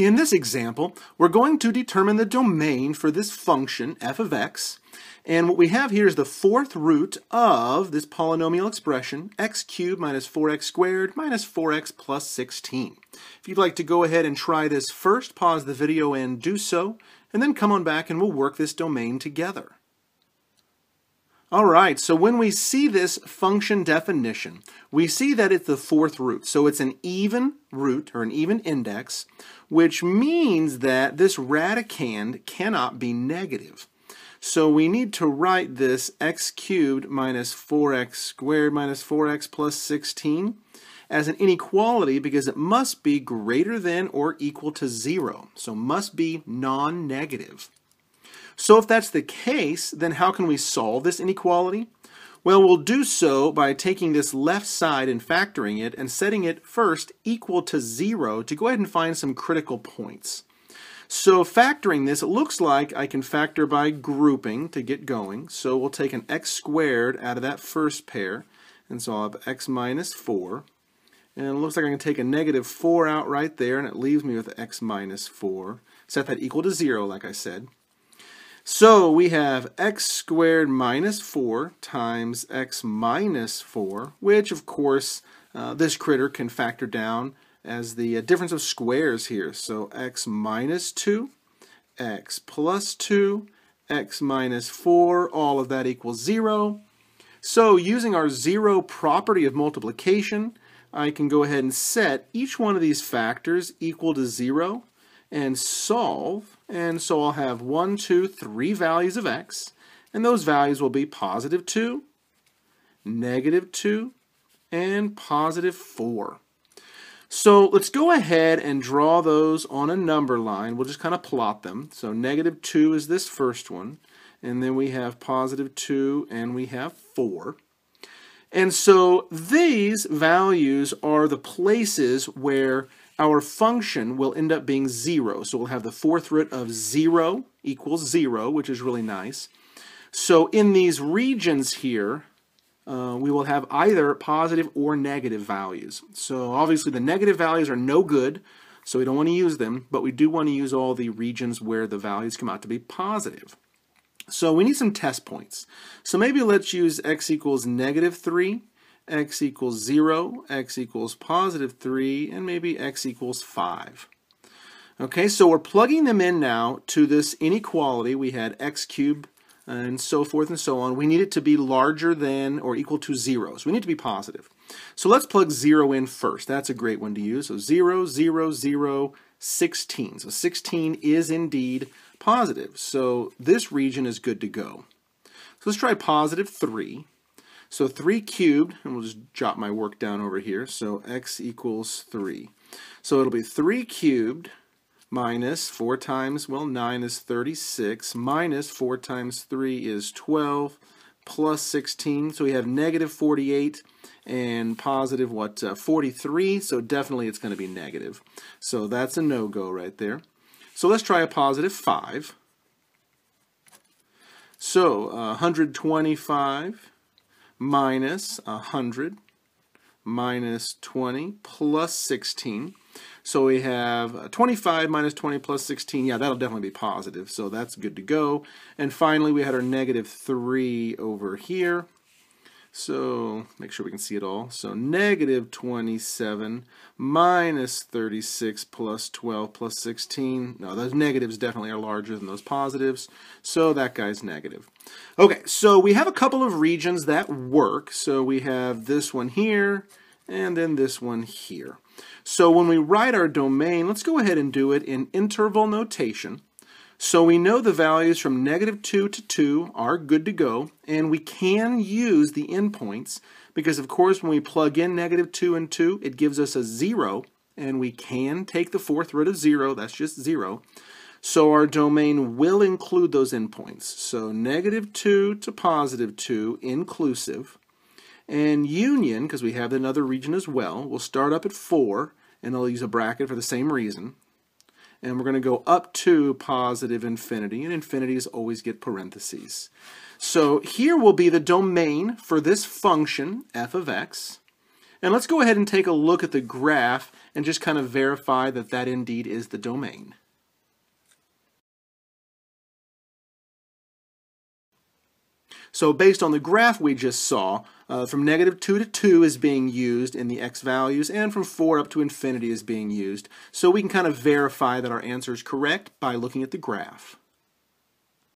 In this example, we're going to determine the domain for this function f of x. And what we have here is the fourth root of this polynomial expression, x cubed minus 4x squared minus 4x plus 16. If you'd like to go ahead and try this first, pause the video and do so, and then come on back and we'll work this domain together. All right, so when we see this function definition, we see that it's the fourth root. So it's an even root, or an even index, which means that this radicand cannot be negative. So we need to write this x cubed minus 4x squared minus 4x plus 16 as an inequality because it must be greater than or equal to 0. So must be non-negative. So if that's the case, then how can we solve this inequality? Well, we'll do so by taking this left side and factoring it and setting it first equal to 0 to go ahead and find some critical points. So factoring this, it looks like I can factor by grouping to get going. So we'll take an x squared out of that first pair, and so I'll have x minus 4. And it looks like I can take a negative 4 out right there, and it leaves me with x minus 4. Set that equal to 0, like I said. So we have x squared minus 4 times x minus 4, which of course uh, this critter can factor down as the uh, difference of squares here. So x minus 2, x plus 2, x minus 4, all of that equals 0. So using our zero property of multiplication, I can go ahead and set each one of these factors equal to 0 and solve. And so I'll have one, two, three values of x, and those values will be positive 2, negative 2, and positive 4. So let's go ahead and draw those on a number line. We'll just kind of plot them. So negative 2 is this first one, and then we have positive 2, and we have 4. And so these values are the places where our function will end up being 0. So we'll have the fourth root of 0 equals 0, which is really nice. So in these regions here, uh, we will have either positive or negative values. So obviously the negative values are no good, so we don't want to use them, but we do want to use all the regions where the values come out to be positive. So we need some test points. So maybe let's use x equals negative 3 x equals 0, x equals positive 3, and maybe x equals 5. Okay, so we're plugging them in now to this inequality. We had x cubed and so forth and so on. We need it to be larger than or equal to 0. So we need to be positive. So let's plug 0 in first. That's a great one to use. So 0, 0, 0, 16. So 16 is indeed positive. So this region is good to go. So let's try positive 3. So 3 cubed, and we'll just jot my work down over here, so x equals 3. So it'll be 3 cubed minus 4 times, well, 9 is 36, minus 4 times 3 is 12, plus 16, so we have negative 48 and positive, what, uh, 43, so definitely it's going to be negative. So that's a no-go right there. So let's try a positive 5. So uh, 125 minus 100 minus 20 plus 16. So we have uh, 25 minus 20 plus 16. Yeah, that'll definitely be positive, so that's good to go. And finally, we had our negative 3 over here. So make sure we can see it all. So negative 27 minus 36 plus 12 plus 16. No, those negatives definitely are larger than those positives. So that guy's negative. Okay, so we have a couple of regions that work. So we have this one here and then this one here. So when we write our domain, let's go ahead and do it in interval notation. So we know the values from negative 2 to 2 are good to go, and we can use the endpoints because, of course, when we plug in negative 2 and 2, it gives us a 0, and we can take the fourth root of 0, that's just 0. So our domain will include those endpoints. So negative 2 to positive 2 inclusive. And union, because we have another region as well, will start up at 4, and I'll use a bracket for the same reason and we're going to go up to positive infinity, and infinities always get parentheses. So here will be the domain for this function, f of x, And let's go ahead and take a look at the graph and just kind of verify that that indeed is the domain. So based on the graph we just saw, uh, from negative 2 to 2 is being used in the x values, and from 4 up to infinity is being used. So we can kind of verify that our answer is correct by looking at the graph.